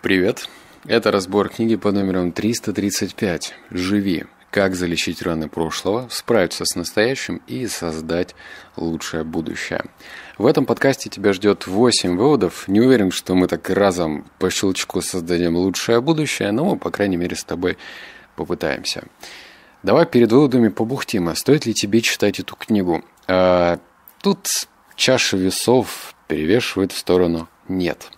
Привет. Это разбор книги под номером 335 «Живи. Как залечить раны прошлого, справиться с настоящим и создать лучшее будущее». В этом подкасте тебя ждет 8 выводов. Не уверен, что мы так разом по щелчку создадим лучшее будущее, но мы, по крайней мере, с тобой попытаемся. Давай перед выводами побухтим, а стоит ли тебе читать эту книгу? А, тут чаша весов перевешивает в сторону «нет».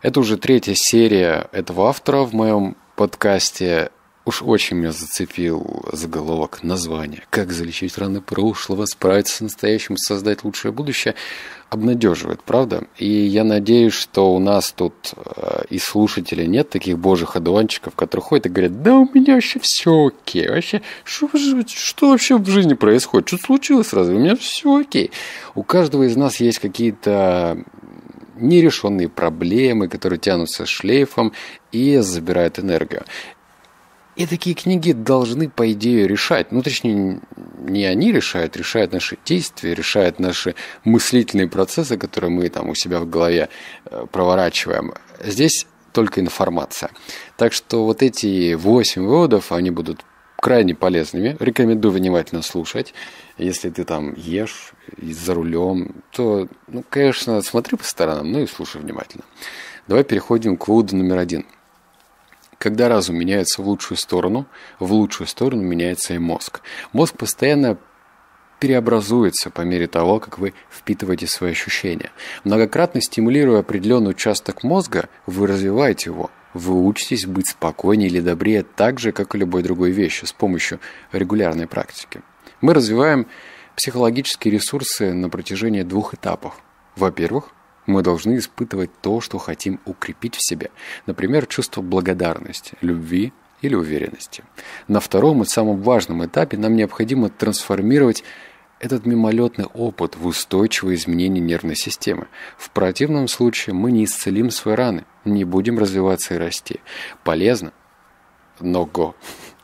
Это уже третья серия этого автора в моем подкасте. Уж очень меня зацепил заголовок, название. «Как залечить раны прошлого, справиться с настоящим, создать лучшее будущее» обнадеживает, правда? И я надеюсь, что у нас тут э, и слушателей нет таких божьих одуванчиков, которые ходят и говорят, да у меня вообще все окей, вообще, что, что вообще в жизни происходит, что случилось сразу, у меня все окей. У каждого из нас есть какие-то нерешенные проблемы, которые тянутся шлейфом и забирают энергию. И такие книги должны, по идее, решать. Ну, точнее, не они решают, решают наши действия, решают наши мыслительные процессы, которые мы там у себя в голове э, проворачиваем. Здесь только информация. Так что вот эти восемь выводов, они будут крайне полезными. Рекомендую внимательно слушать. Если ты там ешь за рулем, то, ну, конечно, смотри по сторонам, ну и слушай внимательно. Давай переходим к выводу номер один. Когда разум меняется в лучшую сторону, в лучшую сторону меняется и мозг. Мозг постоянно переобразуется по мере того, как вы впитываете свои ощущения. Многократно стимулируя определенный участок мозга, вы развиваете его. Вы учитесь быть спокойнее или добрее так же, как и любой другой вещи, с помощью регулярной практики. Мы развиваем психологические ресурсы на протяжении двух этапов. Во-первых, мы должны испытывать то, что хотим укрепить в себе. Например, чувство благодарности, любви или уверенности. На втором и самом важном этапе нам необходимо трансформировать этот мимолетный опыт в устойчивое изменение нервной системы. В противном случае мы не исцелим свои раны, не будем развиваться и расти. Полезно, но го.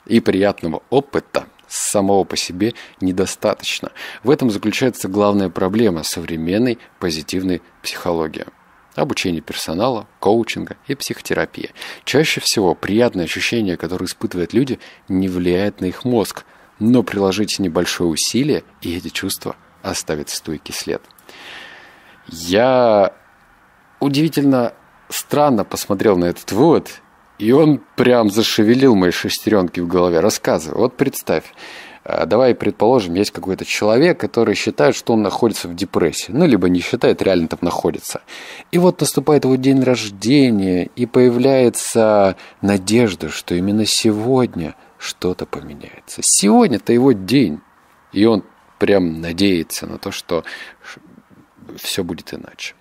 И приятного опыта самого по себе недостаточно. В этом заключается главная проблема современной позитивной психологии. Обучение персонала, коучинга и психотерапия. Чаще всего приятные ощущения, которые испытывают люди, не влияют на их мозг, но приложите небольшое усилие, и эти чувства оставят стойкий след. Я удивительно странно посмотрел на этот вывод и он прям зашевелил мои шестеренки в голове. Рассказывай. Вот представь. Э, давай предположим, есть какой-то человек, который считает, что он находится в депрессии. Ну, либо не считает, реально там находится. И вот наступает его день рождения, и появляется надежда, что именно сегодня что-то поменяется. Сегодня-то его день. И он прям надеется на то, что все будет иначе.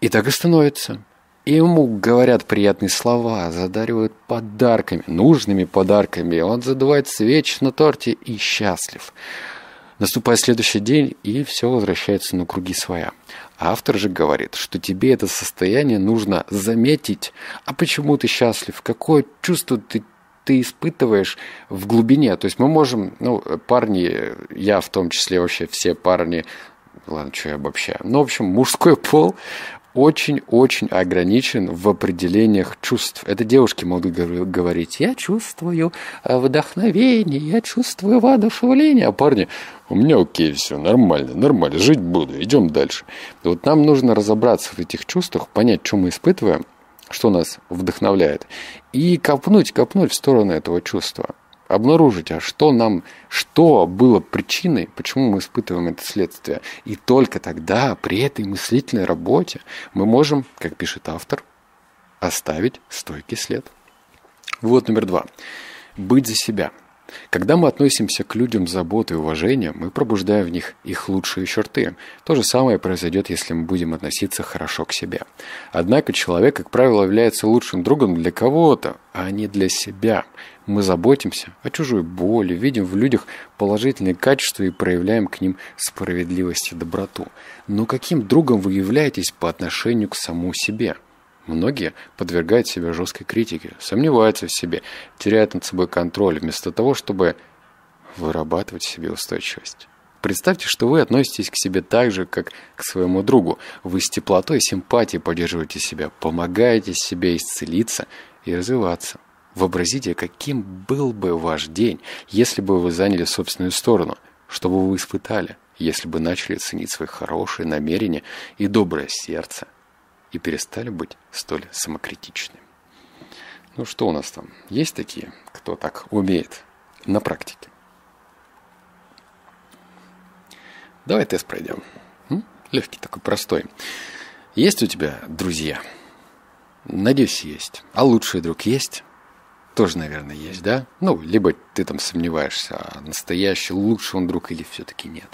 И так и становится. Ему говорят приятные слова, задаривают подарками, нужными подарками. Он задувает свечи на торте и счастлив. Наступает следующий день, и все возвращается на круги своя. Автор же говорит, что тебе это состояние нужно заметить. А почему ты счастлив? Какое чувство ты ты испытываешь в глубине. То есть мы можем, ну, парни, я в том числе вообще все парни, ладно, что я обобщаю. Ну, в общем, мужской пол очень-очень ограничен в определениях чувств. Это девушки могут говорить, я чувствую э, вдохновение, я чувствую воодушевление, а парни, у меня окей, все нормально, нормально, жить буду, идем дальше. вот нам нужно разобраться в этих чувствах, понять, что мы испытываем, что нас вдохновляет, и копнуть, копнуть в сторону этого чувства обнаружить, а что нам, что было причиной, почему мы испытываем это следствие. И только тогда, при этой мыслительной работе, мы можем, как пишет автор, оставить стойкий след. Вот номер два. Быть за себя – когда мы относимся к людям с заботой и уважением, мы пробуждаем в них их лучшие черты. То же самое произойдет, если мы будем относиться хорошо к себе. Однако человек, как правило, является лучшим другом для кого-то, а не для себя. Мы заботимся о чужой боли, видим в людях положительные качества и проявляем к ним справедливость и доброту. Но каким другом вы являетесь по отношению к самому себе – Многие подвергают себя жесткой критике, сомневаются в себе, теряют над собой контроль, вместо того, чтобы вырабатывать в себе устойчивость. Представьте, что вы относитесь к себе так же, как к своему другу. Вы с теплотой и симпатией поддерживаете себя, помогаете себе исцелиться и развиваться. Вообразите, каким был бы ваш день, если бы вы заняли собственную сторону, что бы вы испытали, если бы начали ценить свои хорошие намерения и доброе сердце и перестали быть столь самокритичными. Ну что у нас там? Есть такие, кто так умеет на практике? Давай тест пройдем. М? Легкий такой, простой. Есть у тебя друзья? Надеюсь, есть. А лучший друг есть? Тоже, наверное, есть, да? Ну, либо ты там сомневаешься, а настоящий лучший он друг или все-таки нет.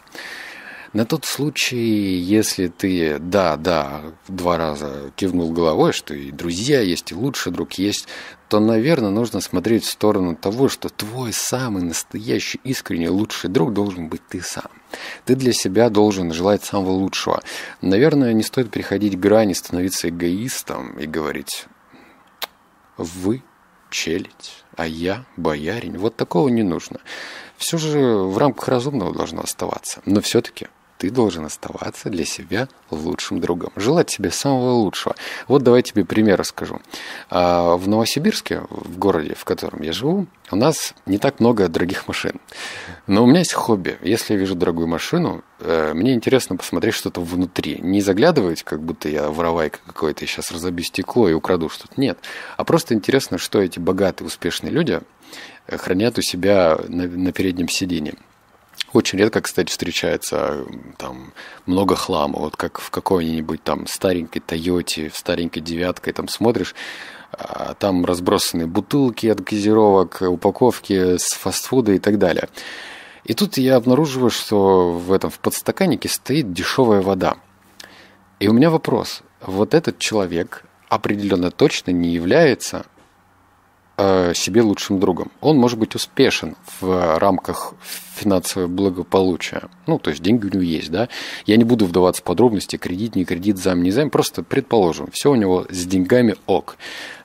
На тот случай, если ты, да, да, два раза кивнул головой, что и друзья есть, и лучший друг есть, то, наверное, нужно смотреть в сторону того, что твой самый настоящий, искренний, лучший друг должен быть ты сам. Ты для себя должен желать самого лучшего. Наверное, не стоит переходить грани, становиться эгоистом и говорить «вы челядь, а я боярин». Вот такого не нужно. Все же в рамках разумного должно оставаться. Но все-таки ты должен оставаться для себя лучшим другом. Желать себе самого лучшего. Вот давай тебе пример расскажу. А, в Новосибирске, в городе, в котором я живу, у нас не так много дорогих машин. Но у меня есть хобби. Если я вижу дорогую машину, э, мне интересно посмотреть что-то внутри. Не заглядывать, как будто я воровайка какой-то, и сейчас разобью стекло и украду что-то. Нет. А просто интересно, что эти богатые, успешные люди хранят у себя на, на переднем сиденье. Очень редко, кстати, встречается там много хлама. Вот как в какой-нибудь там старенькой Тойоте, в старенькой девяткой там смотришь, а там разбросаны бутылки от газировок, упаковки с фастфуда и так далее. И тут я обнаруживаю, что в этом в подстаканнике стоит дешевая вода. И у меня вопрос. Вот этот человек определенно точно не является себе лучшим другом. Он может быть успешен в рамках финансового благополучия. Ну, то есть деньги у него есть, да. Я не буду вдаваться в подробности, кредит, не кредит, займ, не займ, просто предположим, все у него с деньгами ок.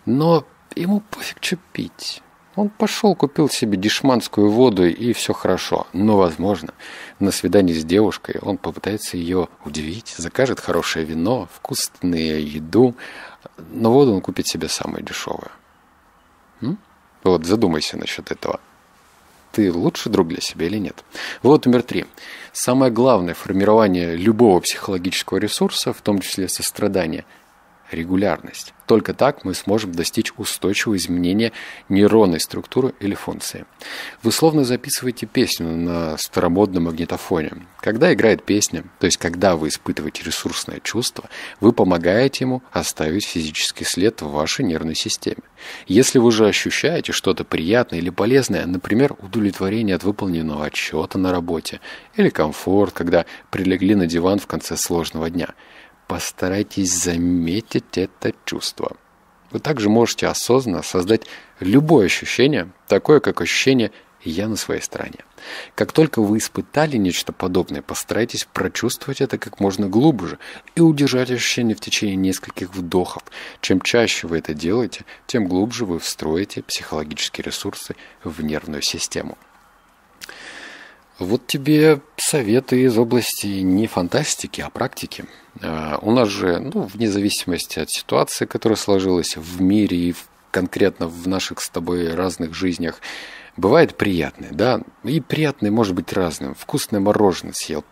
Но ему пофиг, что пить. Он пошел, купил себе дешманскую воду, и все хорошо. Но, возможно, на свидании с девушкой он попытается ее удивить, закажет хорошее вино, вкусную еду, но воду он купит себе самое дешевое. Вот задумайся насчет этого. Ты лучший друг для себя или нет? Вот номер три. Самое главное формирование любого психологического ресурса, в том числе сострадания, регулярность. Только так мы сможем достичь устойчивого изменения нейронной структуры или функции. Вы словно записываете песню на старомодном магнитофоне. Когда играет песня, то есть когда вы испытываете ресурсное чувство, вы помогаете ему оставить физический след в вашей нервной системе. Если вы же ощущаете что-то приятное или полезное, например, удовлетворение от выполненного отчета на работе, или комфорт, когда прилегли на диван в конце сложного дня – Постарайтесь заметить это чувство. Вы также можете осознанно создать любое ощущение, такое как ощущение «я на своей стороне». Как только вы испытали нечто подобное, постарайтесь прочувствовать это как можно глубже и удержать ощущение в течение нескольких вдохов. Чем чаще вы это делаете, тем глубже вы встроите психологические ресурсы в нервную систему. Вот тебе советы из области не фантастики, а практики. А, у нас же, ну, вне зависимости от ситуации, которая сложилась в мире и конкретно в наших с тобой разных жизнях, бывает приятное, да, и приятное может быть разным. Вкусное мороженое съел,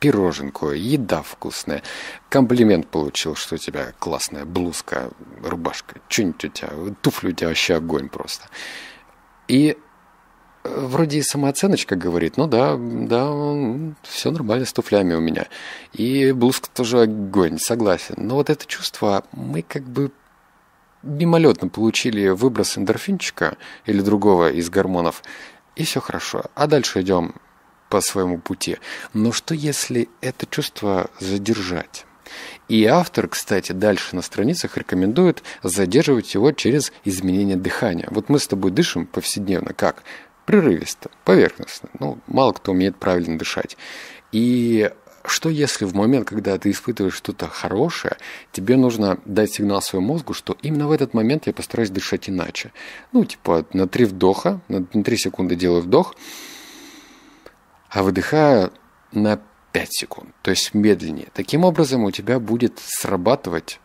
пироженку, еда вкусная, комплимент получил, что у тебя классная блузка, рубашка, что-нибудь у тебя, туфли у тебя вообще огонь просто. И вроде и самооценочка говорит, ну да, да, все нормально с туфлями у меня. И блузка тоже огонь, согласен. Но вот это чувство, мы как бы мимолетно получили выброс эндорфинчика или другого из гормонов, и все хорошо. А дальше идем по своему пути. Но что если это чувство задержать? И автор, кстати, дальше на страницах рекомендует задерживать его через изменение дыхания. Вот мы с тобой дышим повседневно как? Прерывисто, поверхностно. Ну, мало кто умеет правильно дышать. И что если в момент, когда ты испытываешь что-то хорошее, тебе нужно дать сигнал своему мозгу, что именно в этот момент я постараюсь дышать иначе. Ну, типа на три вдоха, на три секунды делаю вдох, а выдыхая на 5 секунд, то есть медленнее. Таким образом у тебя будет срабатывать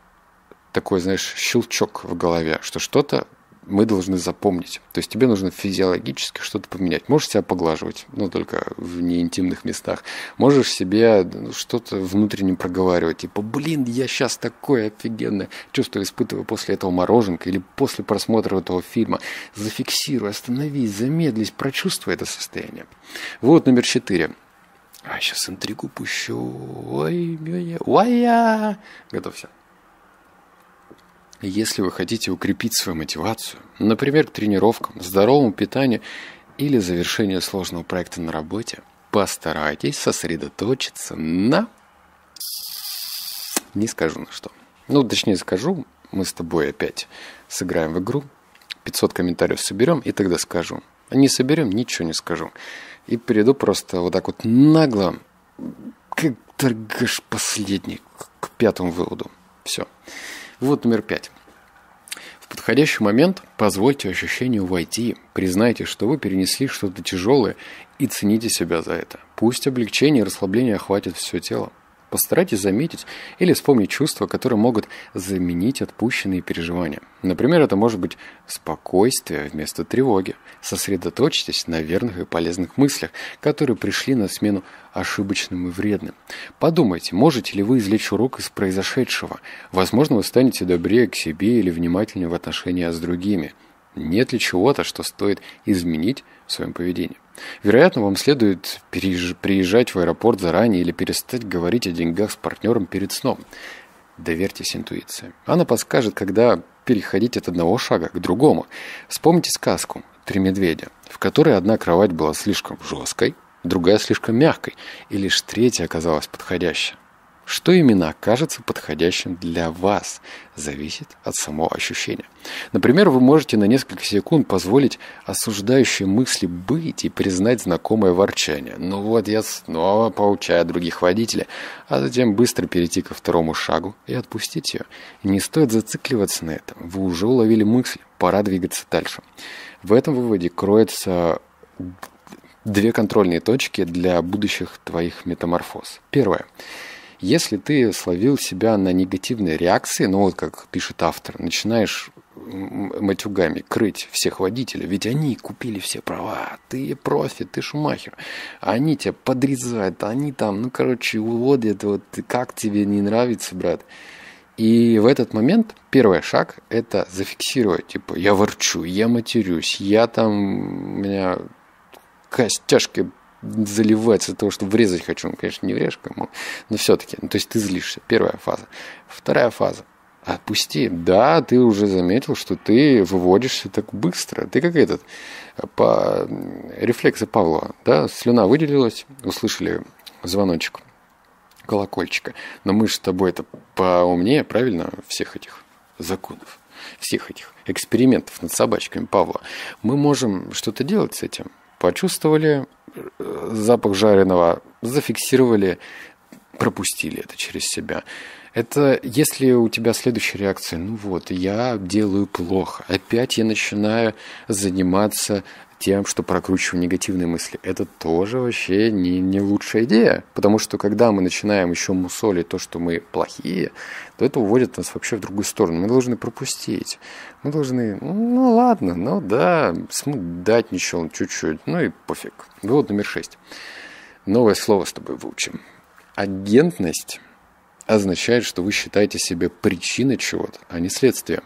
такой, знаешь, щелчок в голове, что что-то мы должны запомнить. То есть тебе нужно физиологически что-то поменять. Можешь себя поглаживать, но только в неинтимных местах. Можешь себе ну, что-то внутренне проговаривать. Типа, блин, я сейчас такое офигенное чувство испытываю после этого мороженка или после просмотра этого фильма. Зафиксируй, остановись, замедлись, прочувствуй это состояние. Вот номер четыре. А, сейчас интригу пущу. Ой, ой, ой, ой. Готовься. Если вы хотите укрепить свою мотивацию, например, к тренировкам, здоровому питанию или завершению сложного проекта на работе, постарайтесь сосредоточиться на... Не скажу на что. Ну, точнее скажу, мы с тобой опять сыграем в игру, 500 комментариев соберем, и тогда скажу. А не соберем, ничего не скажу. И перейду просто вот так вот нагло, как торгаш последний, к пятому выводу. Все. Вот номер пять. В подходящий момент позвольте ощущению войти, признайте, что вы перенесли что-то тяжелое и цените себя за это. Пусть облегчение и расслабление охватит все тело. Постарайтесь заметить или вспомнить чувства, которые могут заменить отпущенные переживания. Например, это может быть спокойствие вместо тревоги. Сосредоточьтесь на верных и полезных мыслях, которые пришли на смену ошибочным и вредным. Подумайте, можете ли вы извлечь урок из произошедшего. Возможно, вы станете добрее к себе или внимательнее в отношениях с другими. Нет ли чего-то, что стоит изменить в своем поведении? Вероятно, вам следует приезжать в аэропорт заранее или перестать говорить о деньгах с партнером перед сном. Доверьтесь интуиции. Она подскажет, когда переходить от одного шага к другому. Вспомните сказку «Три медведя», в которой одна кровать была слишком жесткой, другая слишком мягкой, и лишь третья оказалась подходящей. Что именно окажется подходящим для вас, зависит от самого ощущения. Например, вы можете на несколько секунд позволить осуждающей мысли быть и признать знакомое ворчание. Ну вот я снова поучаю других водителей, а затем быстро перейти ко второму шагу и отпустить ее. Не стоит зацикливаться на этом. Вы уже уловили мысль, пора двигаться дальше. В этом выводе кроется две контрольные точки для будущих твоих метаморфоз. Первое. Если ты словил себя на негативной реакции, ну вот как пишет автор, начинаешь матюгами крыть всех водителей, ведь они купили все права, ты профи, ты шумахер, они тебя подрезают, они там, ну короче, уводят, вот как тебе не нравится, брат. И в этот момент первый шаг – это зафиксировать, типа, я ворчу, я матерюсь, я там, у меня костяшки заливается от того, что врезать хочу. Ну, конечно, не врежь кому, но все-таки. Ну, то есть ты злишься. Первая фаза. Вторая фаза. Отпусти. Да, ты уже заметил, что ты выводишься так быстро. Ты как этот, по рефлексы Павлова, да, слюна выделилась, услышали звоночек колокольчика. Но мы же с тобой это поумнее, правильно, всех этих законов, всех этих экспериментов над собачками Павла. Мы можем что-то делать с этим. Почувствовали, запах жареного, зафиксировали, пропустили это через себя. Это если у тебя следующая реакция, ну вот, я делаю плохо, опять я начинаю заниматься тем, что прокручиваю негативные мысли. Это тоже вообще не, не лучшая идея, потому что когда мы начинаем еще мусолить то, что мы плохие, то это уводит нас вообще в другую сторону. Мы должны пропустить. Мы должны, ну ладно, ну да, дать ничего, чуть-чуть, ну и пофиг. Вывод номер шесть. Новое слово с тобой выучим. Агентность означает, что вы считаете себя причиной чего-то, а не следствием.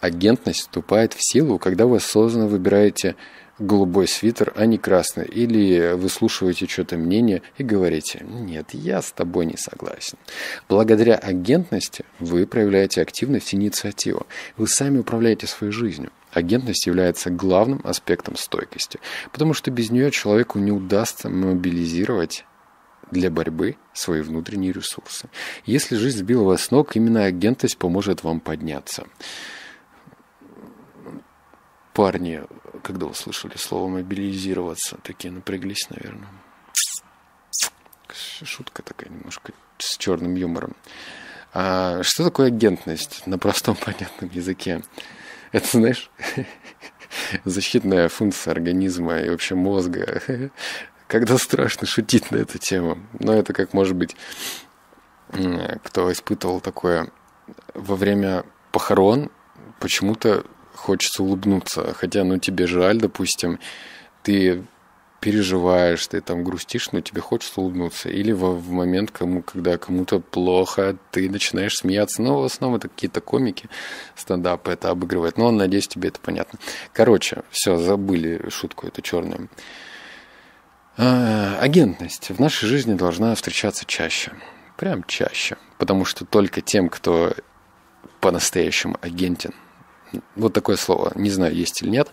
Агентность вступает в силу, когда вы осознанно выбираете голубой свитер, а не красный. Или выслушиваете что-то мнение и говорите, нет, я с тобой не согласен. Благодаря агентности вы проявляете активность и инициативу. Вы сами управляете своей жизнью. Агентность является главным аспектом стойкости, потому что без нее человеку не удастся мобилизировать для борьбы свои внутренние ресурсы. Если жизнь сбила вас с ног, именно агентность поможет вам подняться. Парни когда услышали слово «мобилизироваться», такие напряглись, наверное. Шутка такая немножко с черным юмором. А что такое агентность на простом понятном языке? Это, знаешь, защитная функция организма и вообще мозга, когда страшно шутить на эту тему. Но это как может быть, кто испытывал такое во время похорон, почему-то хочется улыбнуться. Хотя, ну, тебе жаль, допустим, ты переживаешь, ты там грустишь, но тебе хочется улыбнуться. Или в, в момент, кому, когда кому-то плохо, ты начинаешь смеяться. Но в основном это какие-то комики, стендапы это обыгрывают. Но, надеюсь, тебе это понятно. Короче, все, забыли шутку эту черную. А, агентность в нашей жизни должна встречаться чаще. Прям чаще. Потому что только тем, кто по-настоящему агентен, вот такое слово, не знаю, есть или нет,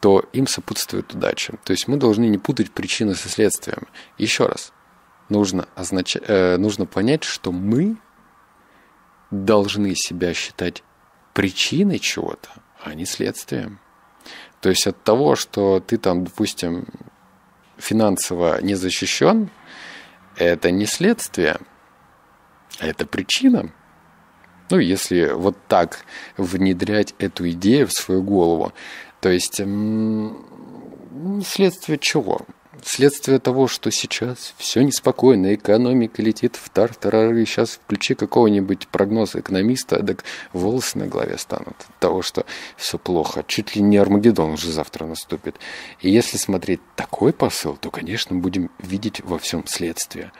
то им сопутствует удача. То есть мы должны не путать причины со следствием. Еще раз, нужно, означ... э, нужно понять, что мы должны себя считать причиной чего-то, а не следствием. То есть от того, что ты там, допустим, финансово не защищен, это не следствие, а это причина. Ну, если вот так внедрять эту идею в свою голову, то есть следствие чего? Следствие того, что сейчас все неспокойно, экономика летит в тартарары, сейчас включи какого-нибудь прогноза экономиста, так волосы на голове станут от того, что все плохо. Чуть ли не Армагеддон уже завтра наступит. И если смотреть такой посыл, то, конечно, будем видеть во всем следствие.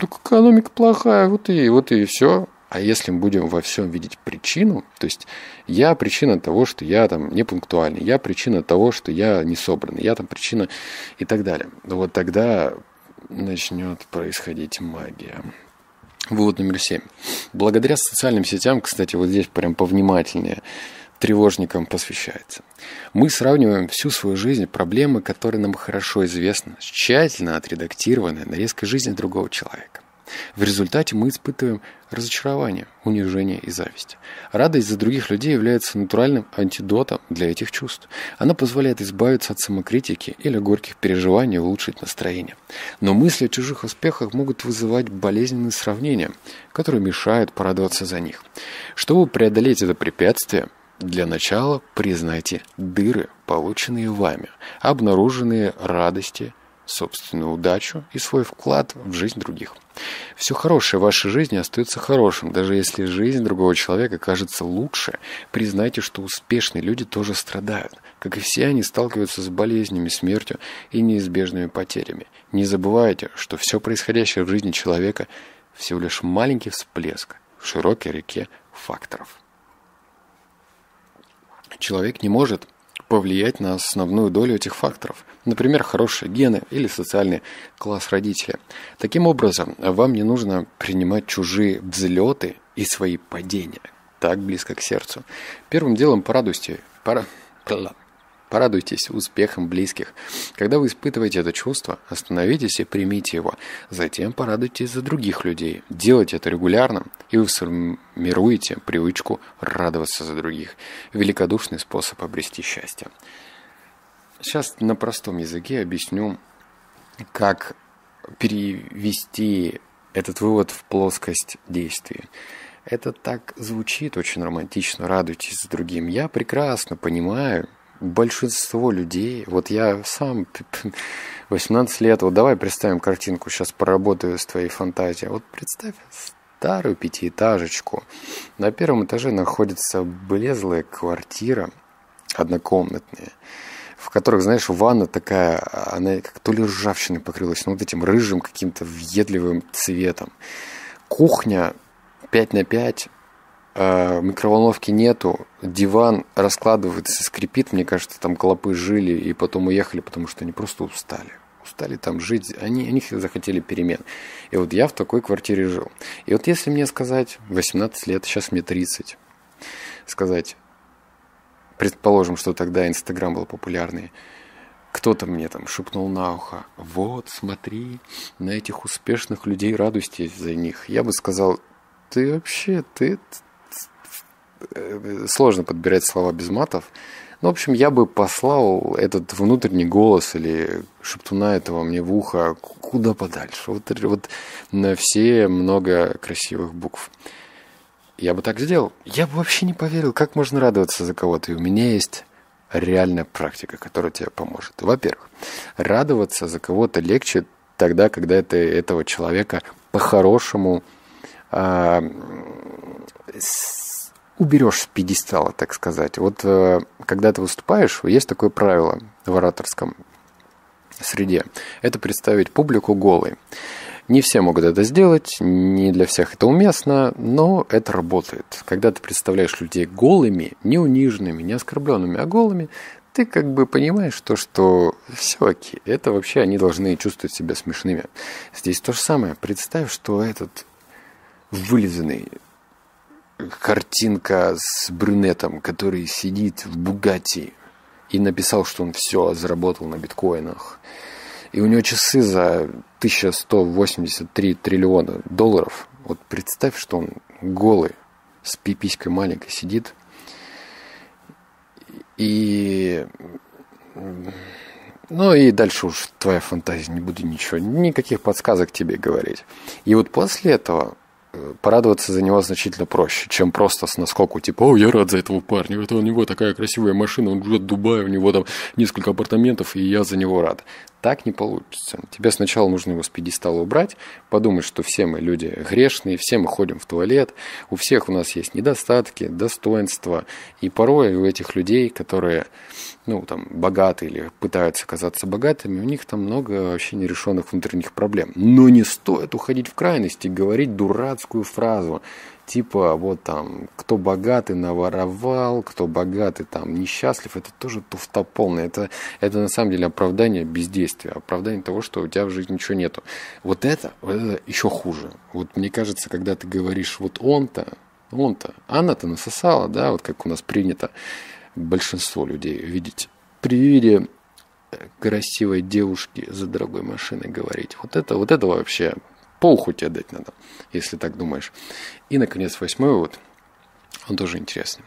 Ну, экономика плохая, вот и, вот и все. А если мы будем во всем видеть причину, то есть я причина того, что я там не пунктуальный, я причина того, что я не собранный, я там причина и так далее, вот тогда начнет происходить магия. Вывод номер семь. Благодаря социальным сетям, кстати, вот здесь прям повнимательнее, тревожникам посвящается. Мы сравниваем всю свою жизнь, проблемы, которые нам хорошо известны, тщательно отредактированной нарезкой жизни другого человека. В результате мы испытываем разочарование, унижение и зависть. Радость за других людей является натуральным антидотом для этих чувств. Она позволяет избавиться от самокритики или горьких переживаний и улучшить настроение. Но мысли о чужих успехах могут вызывать болезненные сравнения, которые мешают порадоваться за них. Чтобы преодолеть это препятствие, для начала признайте дыры, полученные вами, обнаруженные радости, собственную удачу и свой вклад в жизнь других. Все хорошее в вашей жизни остается хорошим, даже если жизнь другого человека кажется лучше. Признайте, что успешные люди тоже страдают. Как и все, они сталкиваются с болезнями, смертью и неизбежными потерями. Не забывайте, что все происходящее в жизни человека всего лишь маленький всплеск в широкой реке факторов. Человек не может повлиять на основную долю этих факторов, например, хорошие гены или социальный класс родителя. Таким образом, вам не нужно принимать чужие взлеты и свои падения так близко к сердцу. Первым делом порадуйте, пора, Порадуйтесь успехам близких. Когда вы испытываете это чувство, остановитесь и примите его. Затем порадуйтесь за других людей. Делайте это регулярно, и вы сформируете привычку радоваться за других. Великодушный способ обрести счастье. Сейчас на простом языке объясню, как перевести этот вывод в плоскость действия. Это так звучит очень романтично, радуйтесь за другим. Я прекрасно понимаю, большинство людей, вот я сам 18 лет, вот давай представим картинку, сейчас поработаю с твоей фантазией. Вот представь старую пятиэтажечку. На первом этаже находится блезлая квартира, однокомнатная, в которых, знаешь, ванна такая, она как то ли ржавчиной покрылась, ну вот этим рыжим каким-то въедливым цветом. Кухня 5 на 5, э, микроволновки нету, диван раскладывается, скрипит, мне кажется, там клопы жили и потом уехали, потому что они просто устали. Устали там жить, они, они захотели перемен. И вот я в такой квартире жил. И вот если мне сказать, 18 лет, сейчас мне 30, сказать, предположим, что тогда Инстаграм был популярный, кто-то мне там шепнул на ухо, вот, смотри, на этих успешных людей радуйся за них. Я бы сказал, ты вообще, ты, Э, сложно подбирать слова без матов. Ну, в общем, я бы послал этот внутренний голос или шептуна этого мне в ухо куда подальше. Вот, вот на все много красивых букв. Я бы так сделал. Я бы вообще не поверил, как можно радоваться за кого-то. И у меня есть реальная практика, которая тебе поможет. Во-первых, радоваться за кого-то легче тогда, когда ты этого человека по-хорошему э, уберешь с пьедестала, так сказать. Вот э, когда ты выступаешь, есть такое правило в ораторском среде. Это представить публику голой. Не все могут это сделать, не для всех это уместно, но это работает. Когда ты представляешь людей голыми, не униженными, не оскорбленными, а голыми, ты как бы понимаешь то, что все окей, это вообще они должны чувствовать себя смешными. Здесь то же самое. Представь, что этот вылизанный картинка с брюнетом, который сидит в Бугатти и написал, что он все заработал на биткоинах, и у него часы за 1183 триллиона долларов. Вот представь, что он голый, с пиписькой маленькой сидит. И... Ну и дальше уж твоя фантазия, не буду ничего, никаких подсказок тебе говорить. И вот после этого порадоваться за него значительно проще, чем просто с наскоку, типа, о, я рад за этого парня, это у него такая красивая машина, он живет в Дубае, у него там несколько апартаментов, и я за него рад. Так не получится. Тебе сначала нужно его с пьедестала убрать, подумать, что все мы люди грешные, все мы ходим в туалет, у всех у нас есть недостатки, достоинства, и порой у этих людей, которые ну, там, богаты или пытаются казаться богатыми, у них там много вообще нерешенных внутренних проблем. Но не стоит уходить в крайности, говорить дурацкую фразу, типа, вот там, кто богатый наворовал, кто богатый там несчастлив, это тоже туфта полная. Это, это на самом деле оправдание бездействия, оправдание того, что у тебя в жизни ничего нету. Вот это, вот это еще хуже. Вот мне кажется, когда ты говоришь, вот он-то, он-то, она-то насосала, да, вот как у нас принято, большинство людей видеть при виде красивой девушки за дорогой машиной говорить. Вот это, вот это вообще по уху тебе дать надо, если так думаешь. И, наконец, восьмой вывод. Он тоже интересный.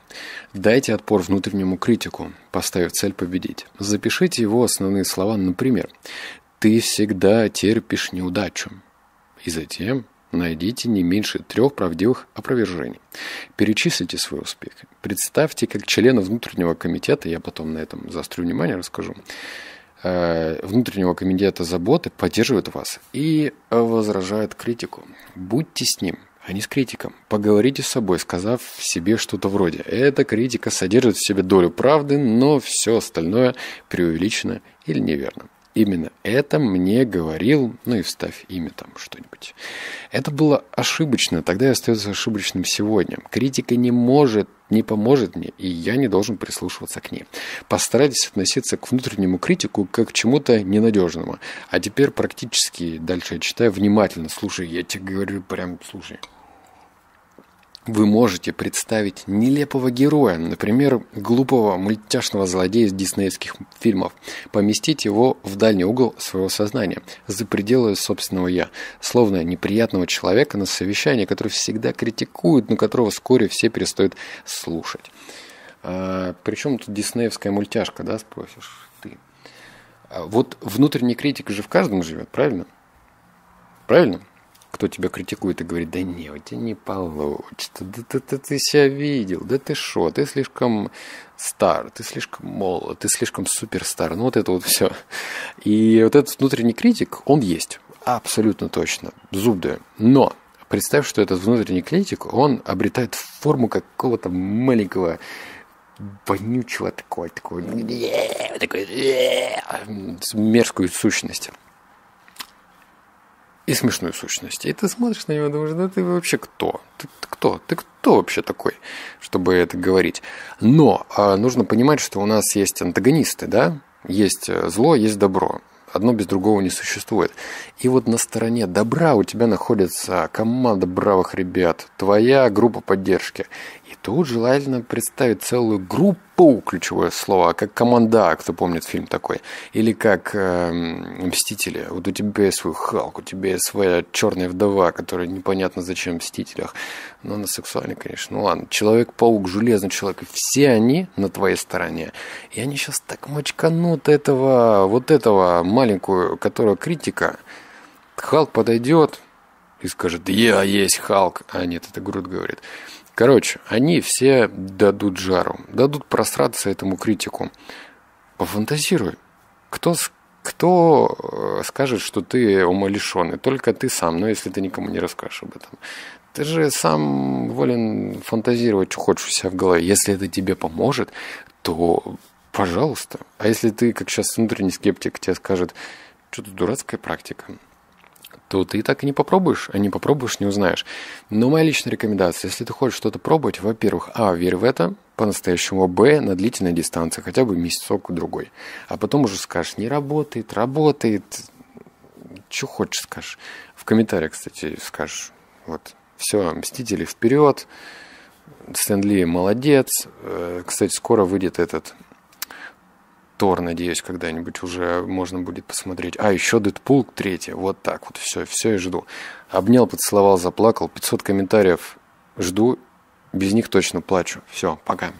Дайте отпор внутреннему критику, поставив цель победить. Запишите его основные слова, например, «Ты всегда терпишь неудачу». И затем Найдите не меньше трех правдивых опровержений. Перечислите свои успехи. Представьте, как члена внутреннего комитета, я потом на этом заострю внимание, расскажу, внутреннего комитета заботы поддерживает вас и возражает критику. Будьте с ним, а не с критиком. Поговорите с собой, сказав себе что-то вроде «Эта критика содержит в себе долю правды, но все остальное преувеличено или неверно». Именно это мне говорил, ну и вставь имя там что-нибудь. Это было ошибочно, тогда и остается ошибочным сегодня. Критика не может, не поможет мне, и я не должен прислушиваться к ней. Постарайтесь относиться к внутреннему критику как к чему-то ненадежному. А теперь практически, дальше я читаю внимательно, слушай, я тебе говорю прям, слушай, вы можете представить нелепого героя, например, глупого мультяшного злодея из диснеевских фильмов, поместить его в дальний угол своего сознания, за пределы собственного «я», словно неприятного человека на совещании, который всегда критикует, но которого вскоре все перестают слушать. А, причем тут диснеевская мультяшка, да, спросишь ты. А вот внутренний критик же в каждом живет, правильно? Правильно? Кто тебя критикует и говорит, да не, у тебя не получится, да ты, ты, ты себя видел, да ты шо, ты слишком стар, ты слишком молод, ты слишком суперстар, ну вот это вот все. И вот этот внутренний критик, он есть, абсолютно точно, зуб даю. Но представь, что этот внутренний критик, он обретает форму какого-то маленького вонючего такого, такого, такой, мерзкую сущность и смешную сущность. И ты смотришь на него и думаешь, да ты вообще кто? Ты, ты кто? Ты кто вообще такой, чтобы это говорить? Но а, нужно понимать, что у нас есть антагонисты, да? Есть э, зло, есть добро. Одно без другого не существует. И вот на стороне добра у тебя находится команда бравых ребят, твоя группа поддержки. И тут желательно представить целую группу, ключевое слово, как команда, кто помнит фильм такой, или как э, Мстители. Вот у тебя есть свой Халк, у тебя есть своя черная вдова, которая непонятно зачем в Мстителях. Но она сексуальная, конечно. Ну ладно, Человек-паук, Железный человек, все они на твоей стороне. И они сейчас так мочканут этого, вот этого маленькую, которого критика. Халк подойдет и скажет, я есть Халк. А нет, это Грут говорит. Короче, они все дадут жару, дадут просраться этому критику. Пофантазируй, кто кто э, скажет, что ты умалишенный? Только ты сам, но если ты никому не расскажешь об этом. Ты же сам волен фантазировать, что хочешь у себя в голове. Если это тебе поможет, то пожалуйста. А если ты, как сейчас внутренний скептик, тебе скажет, что-то дурацкая практика, то ты так и не попробуешь, а не попробуешь, не узнаешь. Но моя личная рекомендация, если ты хочешь что-то пробовать, во-первых, а, верь в это, по-настоящему, б, на длительной дистанции, хотя бы месяцок-другой. А потом уже скажешь, не работает, работает, что хочешь скажешь. В комментариях, кстати, скажешь, вот, все, Мстители вперед, Стэнли молодец. Э, кстати, скоро выйдет этот Тор, надеюсь, когда-нибудь уже можно будет посмотреть. А, еще Дэдпул третий. Вот так вот. Все, все и жду. Обнял, поцеловал, заплакал. 500 комментариев жду. Без них точно плачу. Все, пока.